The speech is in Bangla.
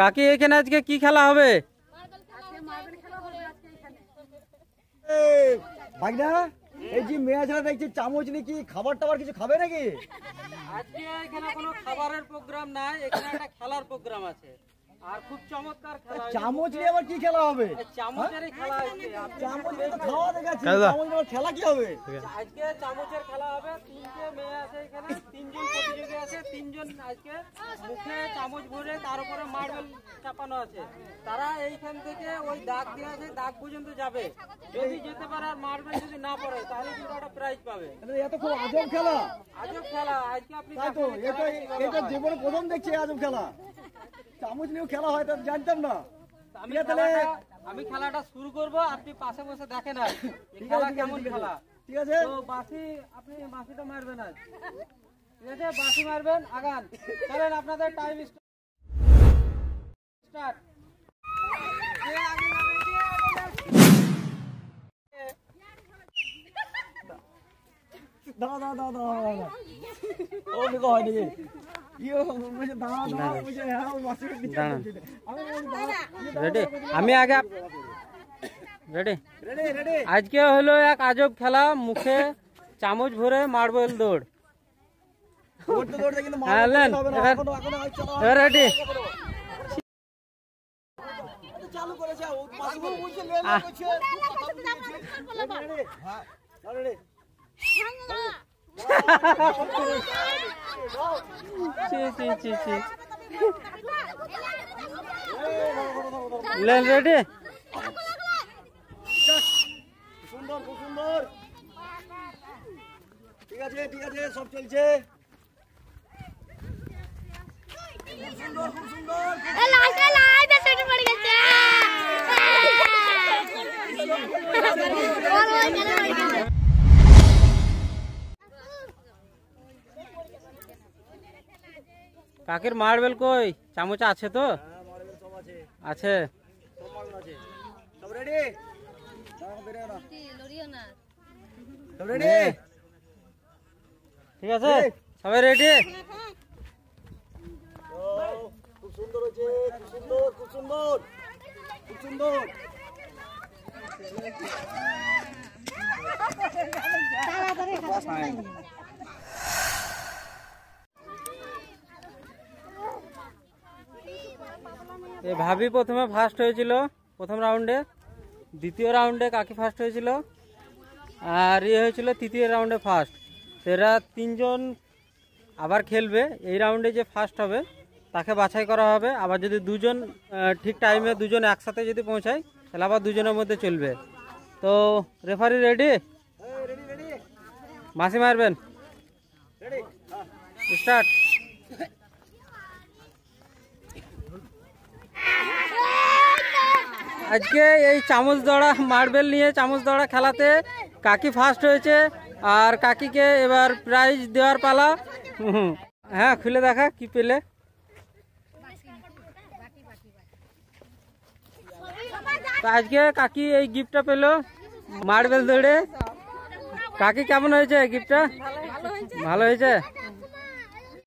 কাকি এখানে আজকে কি খেলা হবে? ভাগনা এই যে মেয়ে ছেলে দেখছি চামচ নিয়ে খাবার টাবার কিছু খাবে নাকি? আজকে এখানে কোনো খাবারের প্রোগ্রাম নাই এখানে একটা খেলার প্রোগ্রাম আছে। আর খুব চমৎকার খেলা চামচ নিয়ে আবার কি খেলা হবে? চামচেরই খেলা চামচ নিয়ে তো খাওয়া দেখাচ্ছি দাদা। চামচ নিয়ে খেলা কি হবে? আজকে চামচের খেলা হবে তিনটে মেয়ে আছে এখানে তিনজন প্রতিযোগী আছে আজকে মুখে চামচ ভরে তার উপরে মার্বেল চাপানো আছে। তারা এইখান থেকে ওই দাগ দিয়ে আছে দাগ পর্যন্ত যাবে। যদি যেতে পারে আর মার্বেল যদি না পড়ে তাহলে কিন্তু একটা প্রাইজ পাবে। এত খুব আজব খেলা। আজব খেলা আজকে আপনি এটা জীবনে প্রথম দেখছি আজব খেলা। চামচ নিয়েও খেলা হয় তা জানতাম না। আমি তাহলে খেলাটা আমি খেলাটা শুরু করব আপনি পাশে বসে দেখেন আর খেলা কেমন খেলা। ঠিক আছে। তো বাসি আপনি বাসিটা মারবেন আজ। ঠিক আছে বাসি মারবেন আগান চলেন আপনাদের টাইম স্টার্ট দাঁড়া দাঁড়া দাঁড়া দাঁড়া দাঁড়া ও দেখো হয় নাকি ইয়ো বলছে দাঁড়া দাঁড়া বলছে হ্যাঁ ওই মাসিকে দিতে দাঁড়া। বলছে। আমি বলছি দাঁড়া রেডি আমি আগে রেডি রেডি রেডি আজকে হলো এক আজব খেলা মুখে চামচ ভরে মার্বেল দৌড় রেডি? সুন্দর খুব সুন্দর। ঠিক আছে ঠিক আছে সব চলছে খুব সুন্দর খুব সুন্দর লাস্টে লাইটে ছুটি পড়ে গেছে কাকের মার্বেল কই চামচ আছে তো মার্বেল সব আছে আছে সব মার্বেল আছে। সব রেডি সব রেডি ঠিক আছে? সবাই রেডি খুব সুন্দর খুব সুন্দর খুব সুন্দর খুব সুন্দর। ভাবি প্রথমে ফার্স্ট হয়েছিল, প্রথম রাউন্ডে দ্বিতীয় রাউন্ডে কাকি ফার্স্ট হয়েছিল। আর ইয়ে হয়েছিল তৃতীয় রাউন্ডে ফার্স্ট এরা তিনজন আবার খেলবে, এই রাউন্ডে যে ফার্স্ট হবে। তাকে বাছাই করা হবে। আবার যদি দুজন ঠিক টাইমে দুজন একসাথে যদি পৌঁছায়, তাহলে আবার দুজনের মধ্যে চলবে। তো রেফারি রেডি মাসি মারবেন? স্টার্ট আজকে এই চামচ দড়া মার্বেল নিয়ে চামচ দড়া খেলাতে কাকি ফার্স্ট হয়েছে, আর কাকিকে এবার প্রাইজ দেওয়ার পালা। হ্যাঁ খুলে দেখা কি পেলে। তো আজকে কাকি এই গিফটটা পেল। মার্বেল দৌড়ে। কাকি কেমন হয়েছে গিফটটা ভালো হয়েছে?